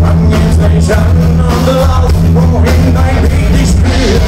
Station on the last roaring night, be despair.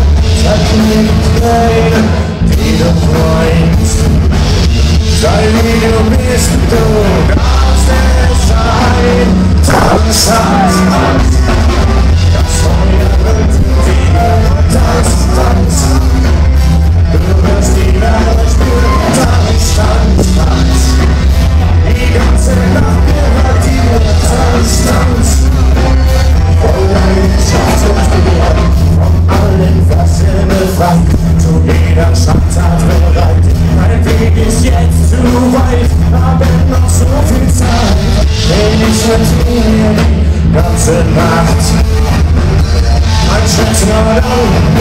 mit mir ganze Nacht. Ein Schritt nach oben.